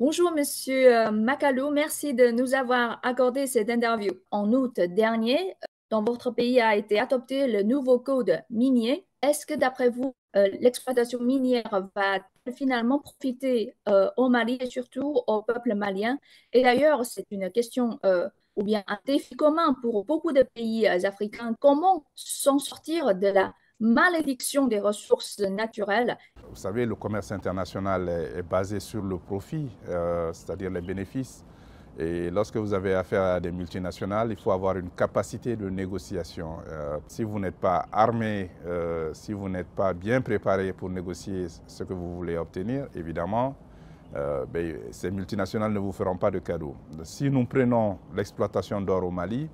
Bonjour, Monsieur Macalou. Merci de nous avoir accordé cette interview. En août dernier, dans votre pays a été adopté le nouveau code minier. Est-ce que, d'après vous, l'exploitation minière va finalement profiter au Mali et surtout au peuple malien? Et d'ailleurs, c'est une question ou bien un défi commun pour beaucoup de pays africains. Comment s'en sortir de la malédiction des ressources naturelles. Vous savez, le commerce international est, basé sur le profit, euh, c'est-à-dire les bénéfices. Et lorsque vous avez affaire à des multinationales, il faut avoir une capacité de négociation. Euh, si vous n'êtes pas armé, euh, si vous n'êtes pas bien préparé pour négocier ce que vous voulez obtenir, évidemment, ben, ces multinationales ne vous feront pas de cadeaux. Si nous prenons l'exploitation d'or au Mali,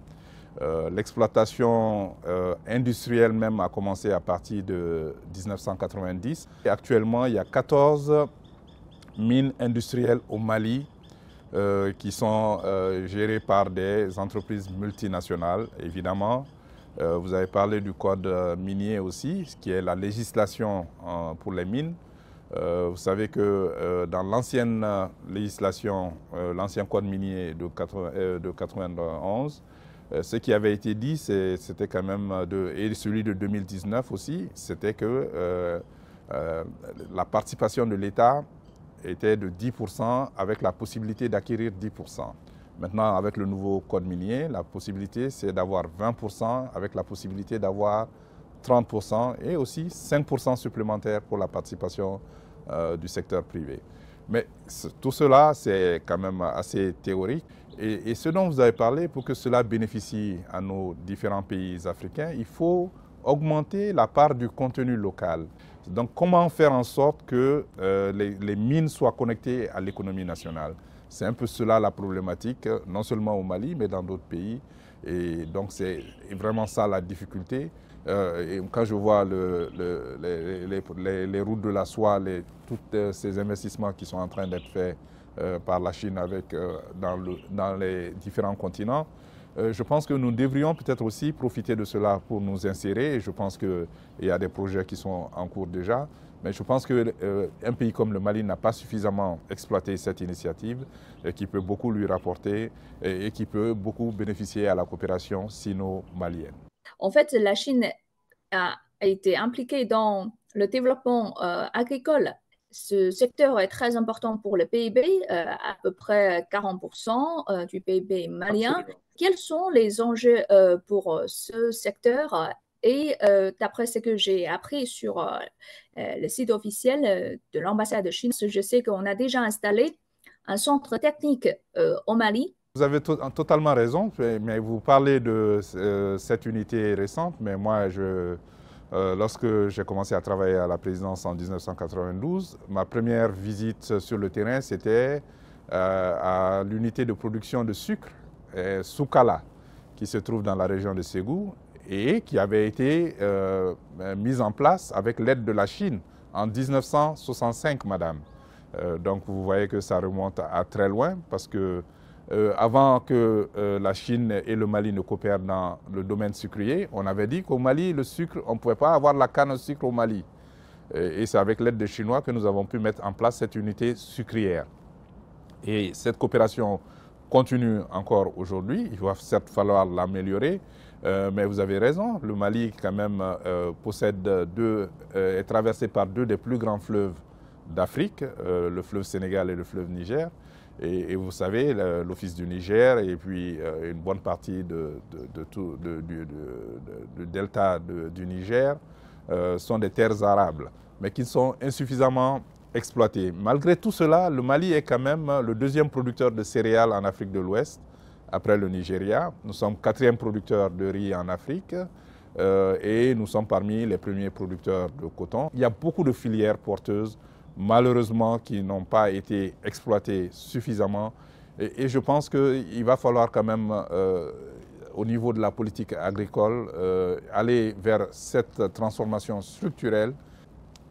euh, l'exploitation euh, industrielle même a commencé à partir de 1990. Et actuellement, il y a 14 mines industrielles au Mali euh, qui sont gérées par des entreprises multinationales, évidemment. vous avez parlé du code minier aussi, qui est la législation pour les mines. vous savez que dans l'ancienne législation, l'ancien code minier de, 80, de 91, euh, ce qui avait été dit, c'était quand même, de, et celui de 2019 aussi, c'était que euh, euh, la participation de l'État était de 10% avec la possibilité d'acquérir 10%. Maintenant, avec le nouveau code minier, la possibilité, c'est d'avoir 20% avec la possibilité d'avoir 30% et aussi 5% supplémentaires pour la participation du secteur privé. Mais tout cela, c'est quand même assez théorique. Et, ce dont vous avez parlé, pour que cela bénéficie à nos différents pays africains, il faut augmenter la part du contenu local. Donc comment faire en sorte que euh, les, mines soient connectées à l'économie nationale? C'est un peu cela la problématique, non seulement au Mali, mais dans d'autres pays. Et donc c'est vraiment ça la difficulté. Euh, et quand je vois le, les, routes de la soie, tous euh, ces investissements qui sont en train d'être faits euh, par la Chine dans, le, dans, les différents continents, je pense que nous devrions peut-être aussi profiter de cela pour nous insérer. Je pense qu'il y a des projets qui sont en cours déjà. Mais je pense qu'un pays comme le Mali n'a pas suffisamment exploité cette initiative qui peut beaucoup lui rapporter et qui peut beaucoup bénéficier à la coopération sino-malienne. En fait, la Chine a été impliquée dans le développement euh, agricole. Ce secteur est très important pour le PIB, euh, à peu près 40% euh, du PIB malien. Quels sont les enjeux pour ce secteur? Et d'après ce que j'ai appris sur le site officiel de l'ambassade de Chine, je sais qu'on a déjà installé un centre technique au Mali vous avez totalement raison, mais vous parlez de euh, cette unité récente, mais moi, euh, lorsque j'ai commencé à travailler à la présidence en 1992, ma première visite sur le terrain, c'était euh, à l'unité de production de sucre, Soukala, qui se trouve dans la région de Ségou et qui avait été mise en place avec l'aide de la Chine en 1965, madame. donc vous voyez que ça remonte à très loin parce que euh, avant que euh, la Chine et le Mali ne coopèrent dans le domaine sucrier, on avait dit qu'au Mali, le sucre, on ne pouvait pas avoir la canne de sucre au Mali. Et, c'est avec l'aide des Chinois que nous avons pu mettre en place cette unité sucrière. Et cette coopération continue encore aujourd'hui. Il va certes falloir l'améliorer, euh, mais vous avez raison. Le Mali, quand même, possède deux, est traversé par deux des plus grands fleuves d'Afrique, le fleuve Sénégal et le fleuve Niger. Et, vous savez, l'Office du Niger et puis euh, une bonne partie de, tout, du delta du Niger euh, sont des terres arables, mais qui sont insuffisamment exploitées. Malgré tout cela, le Mali est quand même le deuxième producteur de céréales en Afrique de l'Ouest, après le Nigeria. Nous sommes quatrième producteur de riz en Afrique. Euh, et nous sommes parmi les premiers producteurs de coton. Il y a beaucoup de filières porteuses malheureusement qui n'ont pas été exploités suffisamment. Et, je pense qu'il va falloir quand même, euh, au niveau de la politique agricole, euh, aller vers cette transformation structurelle,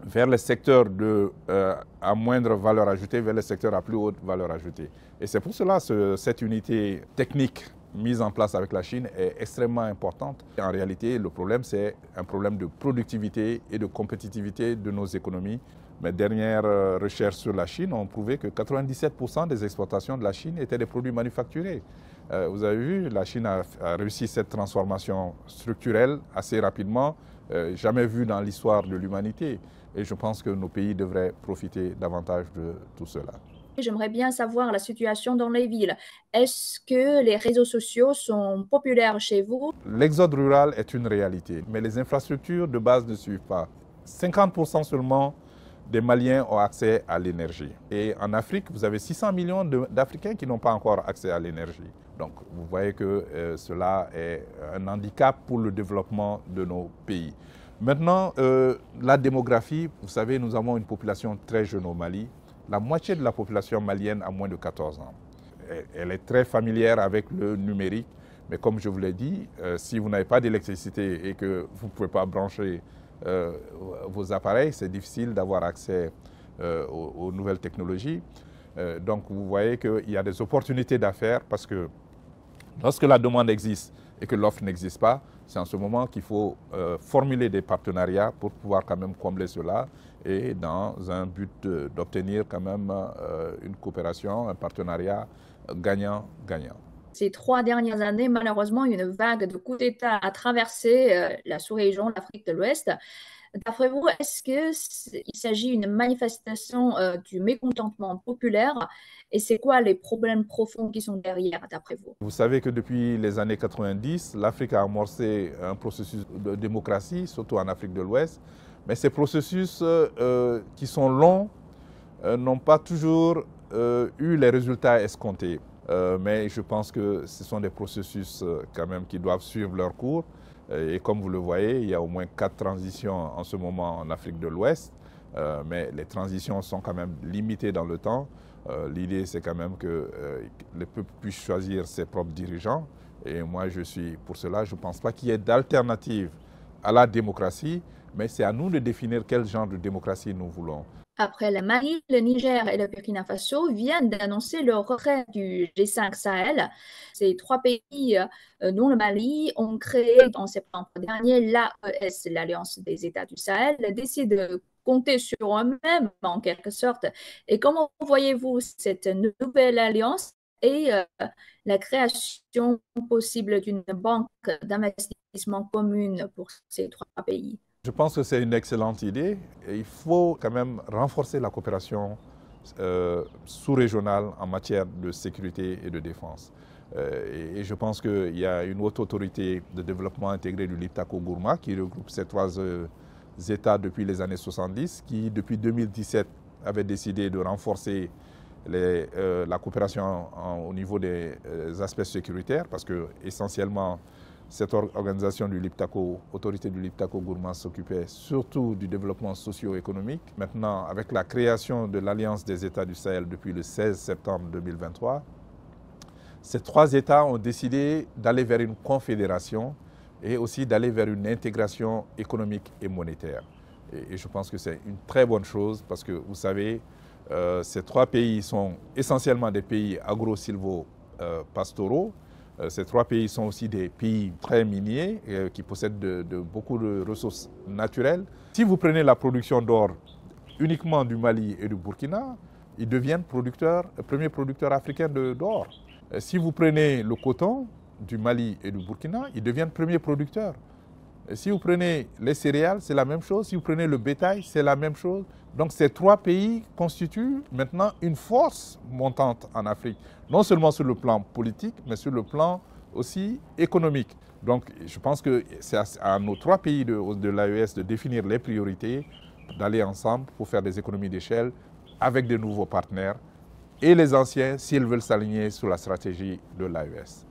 vers les secteurs de, euh, à moindre valeur ajoutée, vers les secteurs à plus haute valeur ajoutée. Et c'est pour cela que cette unité technique mise en place avec la Chine est extrêmement importante. En réalité, le problème, c'est un problème de productivité et de compétitivité de nos économies Mes dernières recherches sur la Chine ont prouvé que 97% des exportations de la Chine étaient des produits manufacturés. vous avez vu, la Chine a, réussi cette transformation structurelle assez rapidement, jamais vue dans l'histoire de l'humanité. Et je pense que nos pays devraient profiter davantage de tout cela. J'aimerais bien savoir la situation dans les villes. Est-ce que les réseaux sociaux sont populaires chez vous? L'exode rural est une réalité, mais les infrastructures de base ne suivent pas. 50% seulement des Maliens ont accès à l'énergie. Et en Afrique, vous avez 600 millions d'Africains qui n'ont pas encore accès à l'énergie. Donc vous voyez que euh, cela est un handicap pour le développement de nos pays. Maintenant, euh, la démographie, vous savez, nous avons une population très jeune au Mali. La moitié de la population malienne a moins de 14 ans. Elle est très familière avec le numérique, mais comme je vous l'ai dit, euh, si vous n'avez pas d'électricité et que vous ne pouvez pas brancher vos appareils, c'est difficile d'avoir accès aux, nouvelles technologies. donc vous voyez qu'il y a des opportunités d'affaires parce que lorsque la demande existe et que l'offre n'existe pas, c'est en ce moment qu'il faut euh, formuler des partenariats pour pouvoir quand même combler cela et dans un but d'obtenir quand même euh, une coopération, un partenariat gagnant-gagnant. Ces trois dernières années, malheureusement, une vague de coups d'État a traversé euh, la sous-région, l'Afrique de l'Ouest. D'après vous, est-ce qu'il s'agit d'une manifestation euh, du mécontentement populaire? Et c'est quoi les problèmes profonds qui sont derrière, d'après vous? Vous savez que depuis les années 90, l'Afrique a amorcé un processus de démocratie, surtout en Afrique de l'Ouest. Mais ces processus euh, qui sont longs n'ont pas toujours eu les résultats escomptés. Mais je pense que ce sont des processus quand même qui doivent suivre leur cours. Euh, et comme vous le voyez, il y a au moins quatre transitions en ce moment en Afrique de l'Ouest, euh, mais les transitions sont quand même limitées dans le temps. Euh, l'idée, c'est quand même que le peuple puisse choisir ses propres dirigeants. Et moi, je suis pour cela. Je ne pense pas qu'il y ait d'alternative à la démocratie, mais c'est à nous de définir quel genre de démocratie nous voulons. Après le Mali, le Niger et le Burkina Faso viennent d'annoncer leur retrait du G5 Sahel. Ces trois pays, euh, dont le Mali, ont créé en septembre dernier l'AES, l'Alliance des États du Sahel, décident de compter sur eux-mêmes en quelque sorte. Et comment voyez-vous cette nouvelle alliance et euh, la création possible d'une banque d'investissement commune pour ces trois pays? Je pense que c'est une excellente idée. il faut quand même renforcer la coopération euh, sous-régionale en matière de sécurité et de défense. Euh, et, je pense qu'il y a une haute autorité de développement intégré du Liptako-Gourma qui regroupe ces trois euh, États depuis les années 70, qui depuis 2017 avait décidé de renforcer la coopération au niveau des aspects sécuritaires, parce que essentiellement cette organisation du Liptako, autorité du Liptako Gourmand s'occupait surtout du développement socio-économique. Maintenant, avec la création de l'Alliance des États du Sahel depuis le 16 septembre 2023, ces trois États ont décidé d'aller vers une confédération et aussi d'aller vers une intégration économique et monétaire. Et, je pense que c'est une très bonne chose parce que, vous savez, euh, ces trois pays sont essentiellement des pays agro-silvo-pastoraux. Euh, ces trois pays sont aussi des pays très miniers euh, qui possèdent de, beaucoup de ressources naturelles. Si vous prenez la production d'or uniquement du Mali et du Burkina, ils deviennent producteurs, euh, premiers producteurs africains d'or. Si vous prenez le coton du Mali et du Burkina, ils deviennent premiers producteurs. Si vous prenez les céréales, c'est la même chose. Si vous prenez le bétail, c'est la même chose. Donc ces trois pays constituent maintenant une force montante en Afrique, non seulement sur le plan politique, mais sur le plan aussi économique. Donc je pense que c'est à, nos trois pays de, de l'AES de définir les priorités, d'aller ensemble pour faire des économies d'échelle avec de nouveaux partenaires et les anciens s'ils veulent s'aligner sur la stratégie de l'AES.